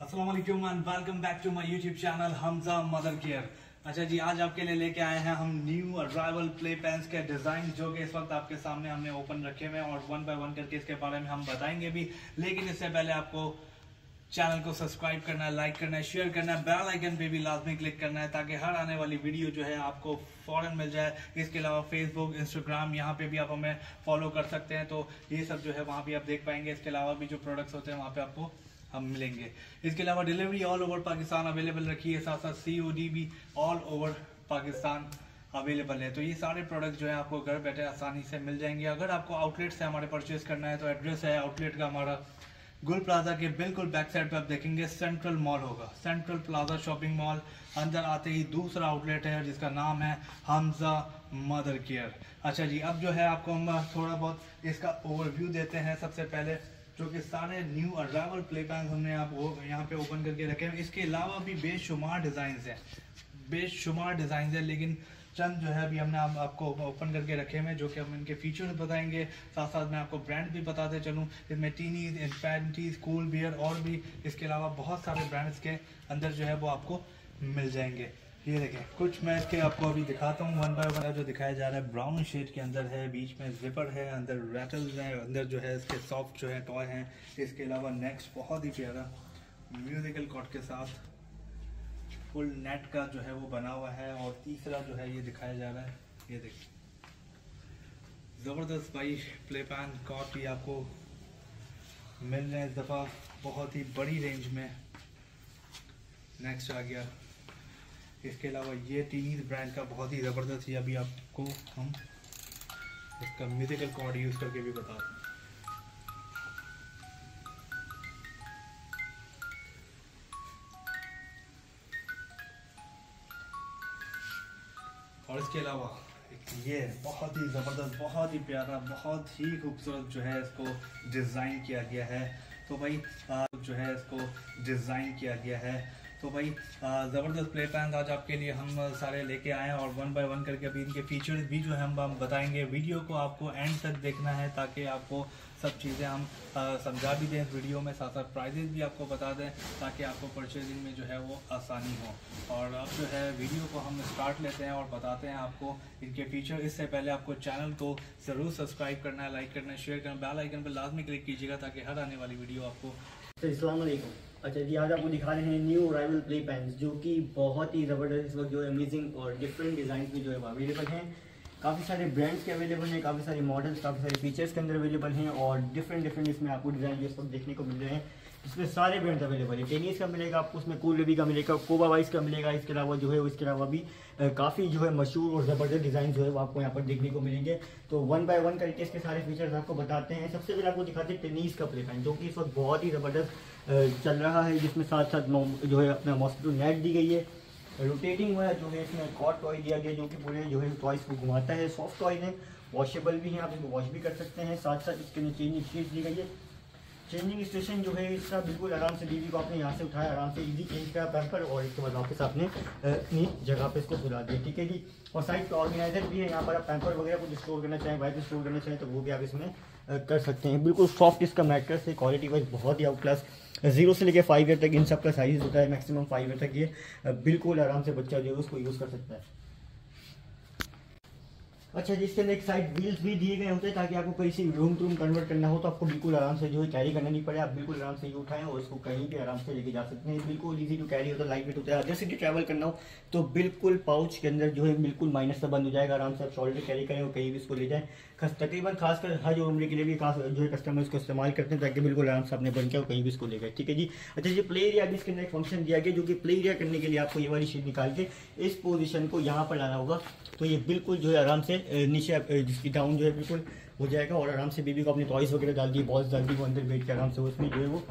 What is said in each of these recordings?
वालेकुम and welcome back to my YouTube channel Hamza mother care अच्छा जी, आज आपके लिए लेके आए हैं हम न्यू अराइवल प्ले पेन्स के डिज़ाइन जो कि इस वक्त आपके सामने हमने ओपन रखे हुए हैं और वन बाय वन करके इसके बारे में हम बताएँगे भी। लेकिन इससे पहले आपको चैनल को सब्सक्राइब करना है लाइक करना है शेयर करना है बेल आइकन पे भी लाजमी क्लिक करना है ताकि हर आने वाली वीडियो जो है आपको फ़ौरन मिल जाए। इसके अलावा फेसबुक इंस्टाग्राम यहाँ पे भी आप हमें फॉलो कर सकते हैं। तो ये सब जो है वहाँ भी आप देख पाएँगे। इसके अलावा भी जो प्रोडक्ट्स होते हैं वहाँ पे आपको हम मिलेंगे। इसके अलावा delivery all over Pakistan available रखी है। साथ साथ सी भी ऑल ओवर पाकिस्तान अवेलेबल है। तो ये सारे प्रोडक्ट जो है आपको घर बैठे आसानी से मिल जाएँगे। अगर आपको आउटलेट से हमारे परचेज करना है तो एड्रेस है आउटलेट का हमारा गुल प्लाजा के बिल्कुल बैक साइड पे आप देखेंगे सेंट्रल मॉल होगा। सेंट्रल प्लाजा शॉपिंग मॉल अंदर आते ही दूसरा आउटलेट है, जिसका नाम है हमजा मदर केयर अच्छा जी, अब जो है आपको हम थोड़ा बहुत इसका ओवरव्यू देते हैं। सबसे पहले जो कि सारे न्यू अरावल प्ले पैन हमने आप यहाँ पे ओपन करके रखे हैं। इसके अलावा भी बेशुमार डिज़ाइन हैं। बेशुमार डिज़ाइन हैं लेकिन चंद जो है अभी हमने आप, आपको ओपन करके रखे हुए जो कि हम इनके फीचर्स बताएँगे। साथ साथ मैं आपको ब्रांड भी बताते चलूँ। इसमें टीनीज इन्फेंटीज कूल बियर और भी इसके अलावा बहुत सारे ब्रांड्स के अंदर जो है वो आपको मिल जाएँगे। ये देखें, कुछ मैं इसके आपको अभी दिखाता हूँ। वन बाय वन जो दिखाया जा रहा है ब्राउन शेड के अंदर है, बीच में जिपर है, अंदर रैटल्स हैं, अंदर जो है इसके सॉफ्ट जो है टॉय हैं। इसके अलावा नेक्स्ट बहुत ही प्यारा म्यूजिकल कॉट के साथ फुल नेट का जो है वो बना हुआ है और तीसरा जो है ये दिखाया जा रहा है। ये देखिए ज़बरदस्त भाई प्ले पैन कॉट भी आपको मिल रहे हैं इस दफ़ा बहुत ही बड़ी रेंज में नेक्स्ट आ गया। इसके अलावा ये टीनीज ब्रांड का बहुत ही ज़बरदस्त ही अभी आपको हम इसका म्यूजिकल कॉर्ड यूज़ करके भी बता दें और इसके अलावा ये बहुत ही ज़बरदस्त, बहुत ही प्यारा, बहुत ही खूबसूरत जो है इसको डिज़ाइन किया गया है। तो भाई जो है इसको डिज़ाइन किया गया है। तो भाई ज़बरदस्त प्ले पैन आज आपके लिए। हम सारे लेके आए हैं और वन बाय वन करके अभी इनके फीचर्स भी जो है, हम बताएँगे। वीडियो को आपको एंड तक देखना है ताकि आपको सब चीज़ें हम समझा भी दें। वीडियो में साथ साथ प्राइजेज भी आपको बता दें ताकि आपको परचेजिंग में जो है वो आसानी हो। और अब जो है वीडियो को हम स्टार्ट लेते हैं और बताते हैं आपको इनके फीचर इससे पहले आपको चैनल को ज़रूर सब्सक्राइब करना है लाइक करना है शेयर करना बेल आइकन पर लाजमी क्लिक कीजिएगा ताकि हर आने वाली वीडियो आपको असलम अच्छा जी, आज आपको दिखा रहे हैं न्यू राइवल प्ले पैन जो कि बहुत ही ज़बरदस्त इस वक्त जो है अमेजिंग और डिफरेंट डिज़ाइन में जो है अवेलेबल हैं। काफ़ी सारे ब्रांड्स के अवेलेबल हैं, काफ़ी सारे मॉडल्स काफ़ी सारे फीचर्स के अंदर अवेलेबल हैं और डिफरेंट डिफरेंट इसमें आपको डिज़ाइन इस वक्त देखने को मिल रहे हैं। इसमें सारे ब्रांड्स अवेलेबल है। टेनिस का मिलेगा आपको उसमें कूल का मिलेगा कोबा वाइस का मिलेगा, इसके अलावा जो है, इसके अलावा भी काफ़ी जो है मशहूर और ज़बरदस्त डिज़ाइन जो है वो आपको यहाँ पर देखने को मिलेंगे। तो वन बाय वन करके इसके सारे फीचर्स आपको बताते हैं। सबसे पहले आपको दिखाते हैं टेनिस का प्लेफाइन जो कि इस वक्त बहुत ही ज़बरदस्त चल रहा है, जिसमें साथ साथ जो है अपना मॉस्किटो नेट दी गई है। रोटेटिंग हुआ जो है इसमें कॉट टॉय दिया गया, जो कि पूरे जो है टॉयस को घुमाता है। सॉफ्ट टॉयज है वॉशेबल भी हैं, आप इसको वॉश भी कर सकते हैं। साथ साथ इसके नीचे शीट दी गई है। चेंजिंग स्टेशन जो है, इसका बिल्कुल आराम से बीवी को आपने यहाँ से उठाया, आराम से इजी चेंज करा पैम्पर और इसके बाद वापस आपने अपनी जगह पे इसको सुला दिया, ठीक है जी? और साइड का ऑर्गेनाइजर भी है, यहाँ पर आप पैम्पर वगैरह कुछ स्टोर करना चाहें वाइप स्टोर करना चाहें तो वो भी आप इसमें कर सकते हैं। बिल्कुल सॉफ्ट इसका मैट्रेस है क्वालिटी वाइज बहुत ही आउट क्लास ज़ीरो से लेकर फाइव ईयर तक इन सब का साइज़ होता है मैक्सिमम फाइव ईयर तक ये बिल्कुल आराम से बच्चा जो है उसको यूज़ कर सकता है। अच्छा जिसके अंदर एक साइड व्हील्स भी दिए गए होते हैं ताकि आपको कहीं से रूम टू रूम कन्वर्ट करना हो तो आपको बिल्कुल आराम से जो है कैरी करना नहीं पड़े। आप बिल्कुल आराम से ये उठाएँ और इसको कहीं भी आराम से लेके जा सकते हैं। बिल्कुल इजी टू कैरी होता है लाइट वेट होता है जैसे कि ट्रैवल करना हो तो बिल्कुल पाउच के अंदर जो है बिल्कुल माइनस से बंद हो जाएगा। आराम से आप शोल्डर कैरी करें और कहीं भी इसको ले जाएँ। तकरीबन खासकर हर उम्र के लिए भी खास जो है कस्टमर इसको इस्तेमाल करते हैं ताकि बिल्कुल आराम से अपने बन के कहीं भी इसको ले गए ठीक है जी? अच्छा ये प्ले एरिया भी इसके अंदर एक फ़ंक्शन दिया गया, जो कि प्ले एरिया करने के लिए आपको ये वाली शीट निकाल के इस पोजिशन को यहाँ पर लाना होगा। तो ये बिल्कुल जो है आराम से नीचे जिसकी डाउन जो है बिल्कुल हो जाएगा और आराम से बेबी को अपने टॉयस वगैरह डाल दी बॉल्स डाल दी वो अंदर बैठ के आराम से उसमें जो है वो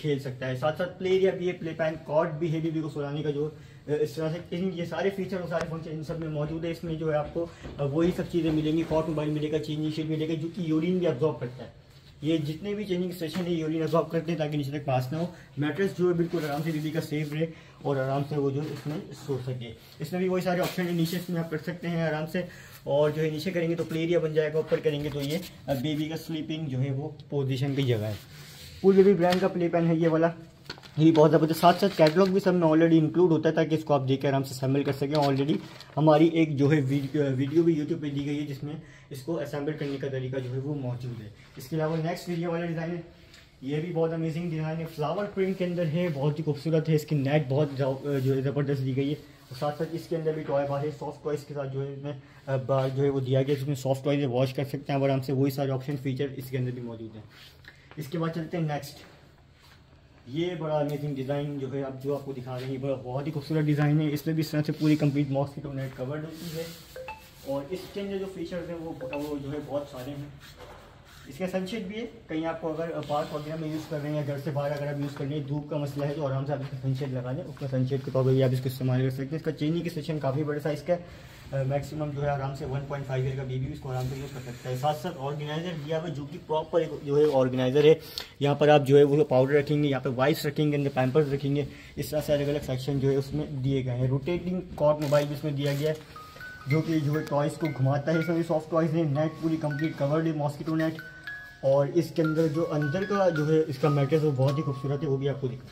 खेल सकता है। साथ साथ प्ले एरिया भी है प्ले पैन कॉर्ड भी है बेबी को सोलाने का जो इस तरह से इन, ये सारे फीचर और सारे फ़ंक्शन इन सब में मौजूद है। इसमें जो है आपको वही सब चीज़ें मिलेंगी। कॉट मोबाइल मिलेगा चेंजिंग शीट मिलेगा, जो कि यूरिन भी ऑब्जॉर्व करता है। ये जितने भी चेंजिंग स्टेशन है यूरिन अब्जॉर्ब करते हैं ताकि नीचे तक पास ना हो। मैट्रेस जो है बिल्कुल आराम से दीदी का सेफ़ रहे और आराम से वो जो इसमें सो सके। इसमें भी वही सारे ऑप्शन है। नीचे इसमें आप कर सकते हैं आराम से। और जो है नीचे करेंगे तो प्ले एरिया बन जाएगा, ऊपर करेंगे तो ये बेबी का स्लीपिंग जो है वो पोजिशन की जगह है। फुल बेबी ब्रांड का प्ले पैन है ये वाला। ये बहुत ज़बरदस्त साथ साथ कैटलॉग भी सब में ऑलरेडी इंक्लूड होता है ताकि इसको आप देख आराम से असेंबल कर सकें। ऑलरेडी हमारी एक जो है वीडियो भी यूट्यूब पे दी गई है, जिसमें इसको असेंबल करने का तरीका जो है वो मौजूद है। इसके अलावा नेक्स्ट वीडियो वाला डिज़ाइन है। ये भी बहुत अमेजिंग डिज़ाइन है। फ्लावर प्रिंट के अंदर है, बहुत ही खूबसूरत है। इसकी नेट बहुत जो है ज़बरदस्त दी गई है। और साथ साथ इसके अंदर भी टॉय है सॉफ्ट टॉयस के साथ जो है इसमें बार जो है वो दिया गया जिसमें सॉफ्ट टॉयज वॉश कर सकते हैं आराम से वही सारे ऑप्शन फीचर इसके अंदर भी मौजूद हैं। इसके बाद चलते हैं नेक्स्ट ये बड़ा अमेजिंग डिज़ाइन जो है, आप जो आपको दिखा रहे हैं बड़ा, बहुत ही खूबसूरत डिज़ाइन है। इसमें भी इस तरह से पूरी कंप्लीट मॉस्किटो नेट कवर्ड होती है। और इसके अंदर जो फीचर्स हैं, वो वो जो है बहुत सारे हैं। इसका सनशेड भी है। कहीं आपको अगर पार्क वगैरह में यूज़ कर रहे हैं या घर से बाहर अगर आप यूज़ कर रहे हैं, धूप का मसला है तो आराम से आप इसका सनशेड लगा लें। उसका सनशेड के तौर पर आप इसको इस्तेमाल कर सकते हैं। इसका चेनी की सेक्शन काफ़ी बड़े साइज़ का है। मैक्सिमम जो है आराम से 1.5 पॉइंट ईयर का बीबी इसको आराम से यूज़ कर सकता है। साथ साथ ऑर्गेनाइजर दिया हुआ जो कि प्रॉपर एक जो है ऑर्गेनाइजर है, यहाँ पर आप जो है वो पाउडर रखेंगे, यहाँ पर वाइप्स रखेंगे, अंदर पैम्पर्स रखेंगे। इस तरह से अलग अलग सेक्शन जो है उसमें दिए गए हैं। रोटेटिंग कॉर्ड मोबाइल भी इसमें दिया गया है, जो कि जो है टॉयज़ को घुमाता है। इसमें सॉफ्ट टॉयज़ है। नेट पूरी कंप्लीट कवर्ड है। मॉस्किटो नेट और इसके अंदर जो अंदर का जो है इसका मैट्रेस वो बहुत ही खूबसूरत है वो भी आपको दिखा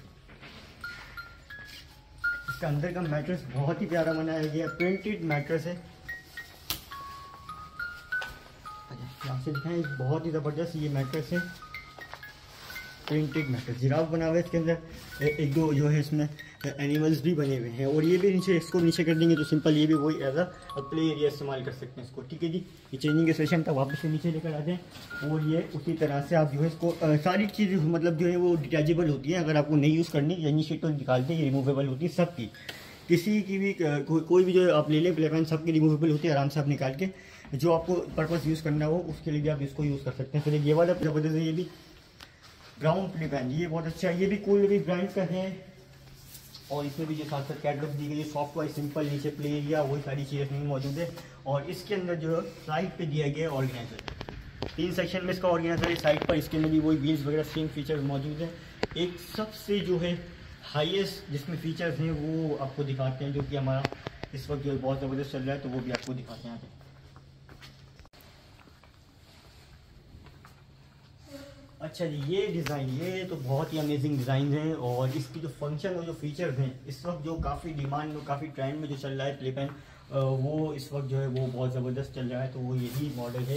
इसका अंदर का मैट्रेस बहुत ही प्यारा बनाया गया प्रिंटेड मैट्रेस है। यहाँ से दिखाएँ, बहुत ही ज़बरदस्त ये मैट्रेस है। प्रिंटेड मैट्रेस जिराफ बना हुआ है इसके अंदर। एक दो जो है इसमें एनिमल्स भी बने हुए हैं। और ये भी नीचे इसको नीचे कर देंगे तो सिंपल ये भी वही एज अ प्ले एरिया इस्तेमाल कर सकते हैं इसको ठीक है जी? ये चेंजिंग सेशन तक वापस से नीचे लेकर आ जाएँ। और ये उसी तरह से आप जो है इसको आ, सारी चीज़ मतलब जो है वो डिटैचेबल होती है अगर आपको नहीं यूज़ करनी यानी शीट तो निकालते हैं रिमूवेबल होती है सबकी। किसी की भी को, कोई भी जो आप ले लें प्लेपैन सबकी रिमूवेबल होती है आराम से आप निकाल के जो आपको पर्पज़ यूज़ करना हो उसके लिए भी आप इसको यूज़ कर सकते हैं। फिर ये वाला ज़बरदस्त ये भी। ब्राउन प्ले प्लेपैन ये बहुत अच्छा है। ये भी कोई भी ब्रांड का है। और इसमें भी जो साथ साथ कैटलॉग दी गई है सॉफ्ट वाइज सिंपल नीचे प्ले एरिया वही सारी चीज़ें नहीं मौजूद है। और इसके अंदर जो है साइड पे दिया गया ऑर्गेनाइजर तीन सेक्शन में इसका ऑर्गेनाइजर है साइड पर इसके अंदर भी वही व्हील्स वगैरह सेम फीचर मौजूद है। एक सबसे जो है हाईएस्ट जिसमें फीचर्स हैं, वो आपको दिखाते हैं, जो कि हमारा इस वक्त जो बहुत ज़बरदस्त चल रहा है तो वो भी आपको दिखाते हैं अच्छा जी, ये डिज़ाइन ये तो बहुत ही अमेजिंग डिज़ाइन है और इसकी जो फ़ंक्शन और जो फीचर्स हैं, इस वक्त जो काफ़ी डिमांड में काफ़ी ट्रेंड में जो चल रहा है प्ले पेन वो इस वक्त जो है वो बहुत ज़बरदस्त चल रहा है तो वो यही मॉडल है।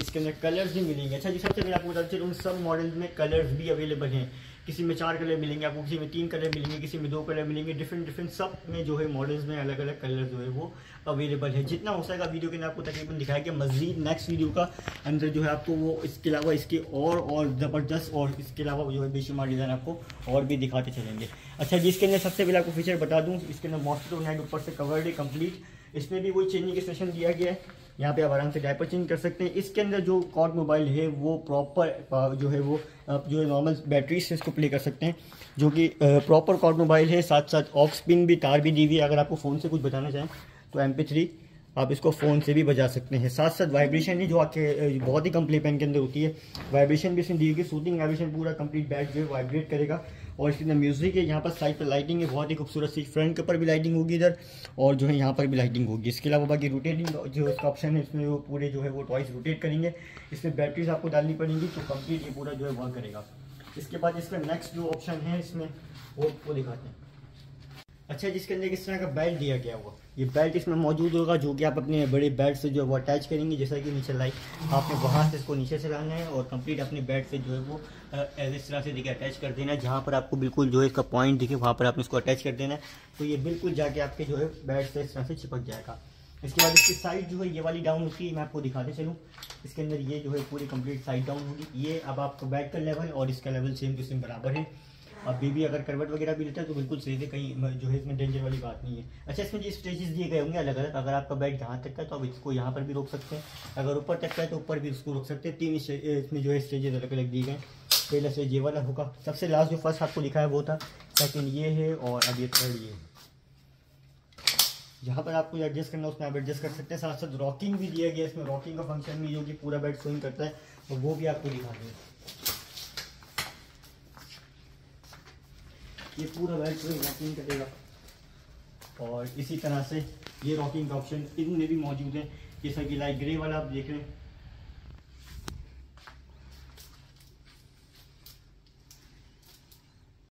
इसके अंदर कलर्स भी मिलेंगे। अच्छा जी, सबसे मैं आपको बता चलूँ सब मॉडल्स में कलर्स भी अवेलेबल हैं। किसी में चार कलर मिलेंगे, आपको किसी में तीन कलर मिलेंगे, किसी में दो कलर मिलेंगे डिफरेंट डिफरेंट सब में जो है मॉडल्स में अलग अलग कलर जो है वो अवेलेबल है। जितना हो सकेगा वीडियो के अंदर आपको तकरीबन दिखाया कि मजीद नेक्स्ट वीडियो का अंदर जो है आपको वो इसके अलावा इसके और और ज़बरदस्त और इसके अलावा जो है बेशुमार डिज़ाइन आपको और भी दिखाते चलेंगे। अच्छा जी, इसके अंदर सबसे पहले आपको फीचर बता दूँ, इसके अंदर मॉस्किटो नेट ऊपर से कवर्ड है कंप्लीट इसमें भी वही चेंजिंग स्टेशन दिया गया है। यहाँ पे आप आराम से डायपर चेंज कर सकते हैं। इसके अंदर जो कॉर्ड मोबाइल है, वो प्रॉपर जो है वो आप जो है नॉर्मल बैटरी से इसको प्ले कर सकते हैं। जो कि प्रॉपर कॉर्ड मोबाइल है साथ साथ ऑक्स पिन भी तार भी दी हुई है। अगर आपको फ़ोन से कुछ बताना चाहें तो एम आप इसको फ़ोन से भी बजा सकते हैं। साथ साथ वाइब्रेशन है जो आपके बहुत ही कम पेन के अंदर होती है। वाइब्रेशन भी इसमें दी गई सूटिंग वाइब्रेशन पूरा कंप्लीट बैट जो है वाइब्रेट करेगा। और इसके अंदर म्यूज़िक है, यहाँ पर साइड पर लाइटिंग है, बहुत ही खूबसूरत सी। फ्रंट के ऊपर भी लाइटिंग होगी इधर, और जो है यहाँ पर भी लाइटिंग होगी। इसके अलावा बाकी रोटेटिंग जो इसका ऑप्शन है, इसमें वो पूरे जो है वो टॉइस रोटेट करेंगे। इसमें बैटरीज आपको डालनी पड़ेंगी तो कंप्लीट ये पूरा जो है वर्क करेगा। इसके बाद इसका नेक्स्ट जो ऑप्शन है, इसमें वो वो दिखाते हैं। अच्छा जिसके अंदर किस तरह का बेल्ट दिया गया हुआ? ये बेल्ट इसमें मौजूद होगा, जो कि आप अपने बड़े बेल्ट से जो है वो अटैच करेंगे, जैसा कि नीचे लाइक आपने वहाँ से इसको नीचे से लाना है और कंप्लीट अपने बेल्ट से जो है वो इस तरह से देखिए अटैच कर देना है, जहाँ पर आपको बिल्कुल जो है इसका पॉइंट दिखे, वहाँ पर आपने इसको अटैच कर देना है। तो ये बिल्कुल जाके आपके जो है बेल्ट से इस तरह से चिपक जाएगा। इसके बाद इसकी साइड जो है, ये वाली डाउन होती है, मैं आपको दिखाते चलूँ। इसके अंदर ये जो है पूरी कंप्लीट साइड डाउन होगी। ये अब आपको बैट का लेवल और इसका लेवल सेम टू सेम बराबर है। अब बेबी अगर करवट वगैरह भी लेता है तो बिल्कुल सही से कहीं जो है इसमें डेंजर वाली बात नहीं है। अच्छा इसमें जो स्टेजेस दिए गए होंगे अलग अलग अगर आपका बैग जहाँ तक का है तो आप इसको यहाँ पर भी रोक सकते हैं। अगर ऊपर तक का है तो ऊपर भी इसको रोक सकते हैं। तीन इसमें जो है स्टेजेस अलग अलग दिए गए पहले से ये वाला होगा। सबसे लास्ट जो फ़र्स्ट आपको लिखा है, वो था सेकेंड ये है और अब ये थर्ड ये। जहाँ पर आपको एडजस्ट करना है उसमें आप एडजस्ट कर सकते हैं। साथ साथ रॉकिंग भी दिया गया इसमें रॉकिंग का फ़ंक्शन भी जो कि पूरा बेड स्विंग करता है तो वो भी आपको दिखा दें ये पूरा स्विंग रॉकिंग करेगा। और इसी तरह से ये रॉकिंग का ऑप्शन इनमें भी मौजूद है। जैसा कि लाइट ग्रे वाला आप देख रहे हैं।